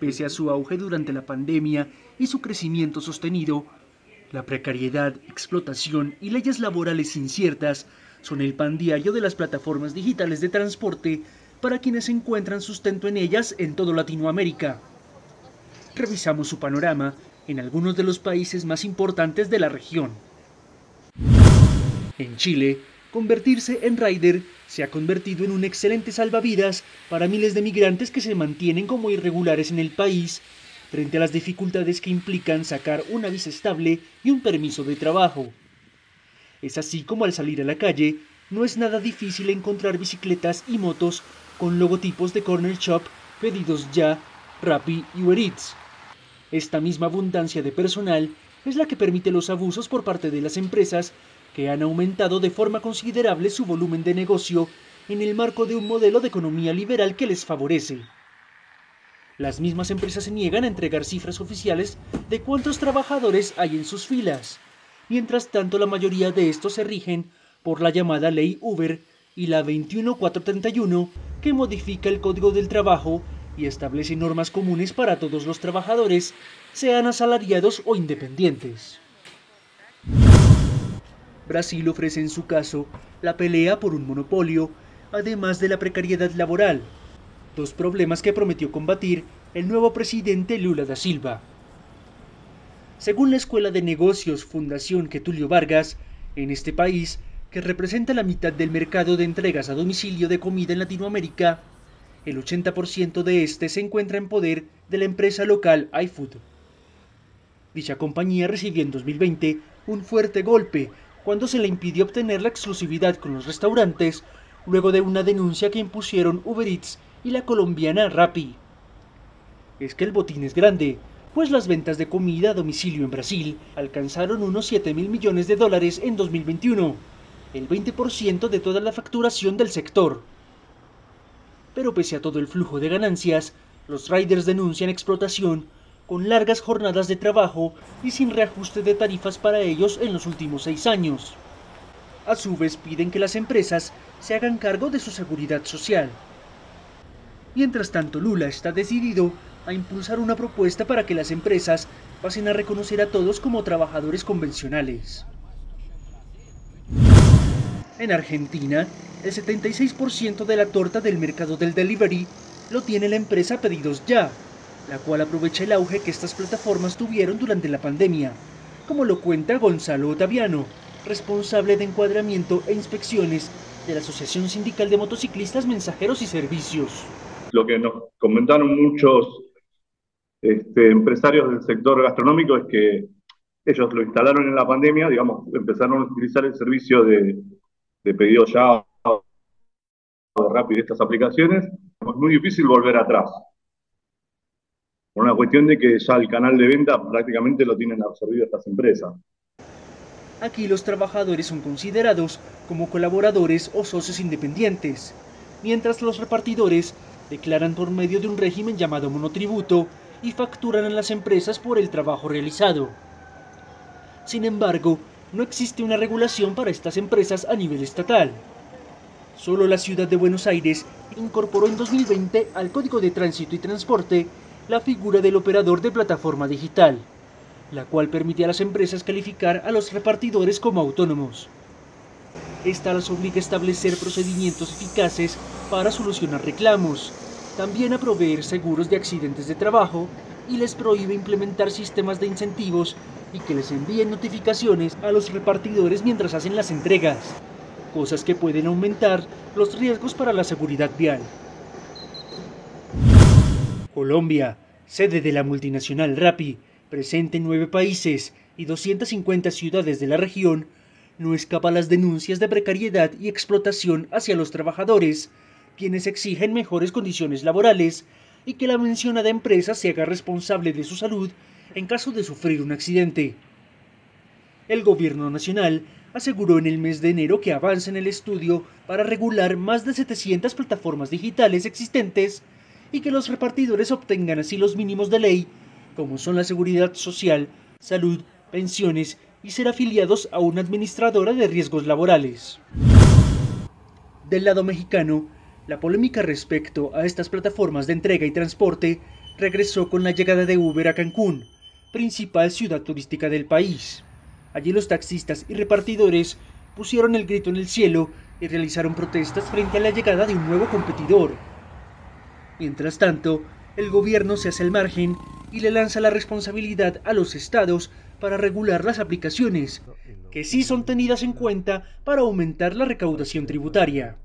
Pese a su auge durante la pandemia y su crecimiento sostenido, la precariedad, explotación y leyes laborales inciertas son el pan de las plataformas digitales de transporte para quienes encuentran sustento en ellas en todo Latinoamérica. Revisamos su panorama en algunos de los países más importantes de la región. En Chile, convertirse en rider se ha convertido en un excelente salvavidas para miles de migrantes que se mantienen como irregulares en el país frente a las dificultades que implican sacar una visa estable y un permiso de trabajo. Es así como al salir a la calle no es nada difícil encontrar bicicletas y motos con logotipos de Corner Shop, Pedidos Ya, Rappi y Uber Eats. Esta misma abundancia de personal es la que permite los abusos por parte de las empresas que han aumentado de forma considerable su volumen de negocio en el marco de un modelo de economía liberal que les favorece. Las mismas empresas se niegan a entregar cifras oficiales de cuántos trabajadores hay en sus filas. Mientras tanto, la mayoría de estos se rigen por la llamada ley Uber y la 21431 que modifica el Código del Trabajo y establece normas comunes para todos los trabajadores, sean asalariados o independientes. Brasil ofrece en su caso la pelea por un monopolio, además de la precariedad laboral, dos problemas que prometió combatir el nuevo presidente Lula da Silva. Según la Escuela de Negocios Fundación Getulio Vargas, en este país, que representa la mitad del mercado de entregas a domicilio de comida en Latinoamérica, el 80% de este se encuentra en poder de la empresa local iFood. Dicha compañía recibió en 2020 un fuerte golpe cuando se le impidió obtener la exclusividad con los restaurantes luego de una denuncia que impusieron Uber Eats y la colombiana Rappi. Es que el botín es grande, pues las ventas de comida a domicilio en Brasil alcanzaron unos 7 mil millones de dólares en 2021, el 20% de toda la facturación del sector. Pero pese a todo el flujo de ganancias, los riders denuncian explotación con largas jornadas de trabajo y sin reajuste de tarifas para ellos en los últimos seis años. A su vez piden que las empresas se hagan cargo de su seguridad social. Mientras tanto, Lula está decidido a impulsar una propuesta para que las empresas pasen a reconocer a todos como trabajadores convencionales. En Argentina, el 76% de la torta del mercado del delivery lo tiene la empresa Pedidos Ya, la cual aprovecha el auge que estas plataformas tuvieron durante la pandemia, como lo cuenta Gonzalo Otaviano, responsable de encuadramiento e inspecciones de la Asociación Sindical de Motociclistas, Mensajeros y Servicios. Lo que nos comentaron muchos este, empresarios del sector gastronómico es que ellos lo instalaron en la pandemia, digamos, empezaron a utilizar el servicio de, de pedido ya rápido de estas aplicaciones, es muy difícil volver atrás. Por una cuestión de que ya el canal de venta prácticamente lo tienen absorbido estas empresas. Aquí los trabajadores son considerados como colaboradores o socios independientes, mientras los repartidores declaran por medio de un régimen llamado monotributo y facturan a las empresas por el trabajo realizado. Sin embargo, no existe una regulación para estas empresas a nivel estatal. Solo la ciudad de Buenos Aires incorporó en 2020 al Código de Tránsito y Transporte la figura del operador de plataforma digital, la cual permite a las empresas calificar a los repartidores como autónomos. Esta las obliga a establecer procedimientos eficaces para solucionar reclamos, también a proveer seguros de accidentes de trabajo y les prohíbe implementar sistemas de incentivos y que les envíen notificaciones a los repartidores mientras hacen las entregas, cosas que pueden aumentar los riesgos para la seguridad vial. Colombia, sede de la multinacional Rappi, presente en nueve países y 250 ciudades de la región, no escapa a las denuncias de precariedad y explotación hacia los trabajadores, quienes exigen mejores condiciones laborales y que la mencionada empresa se haga responsable de su salud en caso de sufrir un accidente. El gobierno nacional aseguró en el mes de enero que avanza en el estudio para regular más de 700 plataformas digitales existentes y que los repartidores obtengan así los mínimos de ley, como son la seguridad social, salud, pensiones y ser afiliados a una administradora de riesgos laborales. Del lado mexicano, la polémica respecto a estas plataformas de entrega y transporte regresó con la llegada de Uber a Cancún, principal ciudad turística del país. Allí los taxistas y repartidores pusieron el grito en el cielo y realizaron protestas frente a la llegada de un nuevo competidor. Mientras tanto, el gobierno se hace al margen y le lanza la responsabilidad a los estados para regular las aplicaciones, que sí son tenidas en cuenta para aumentar la recaudación tributaria.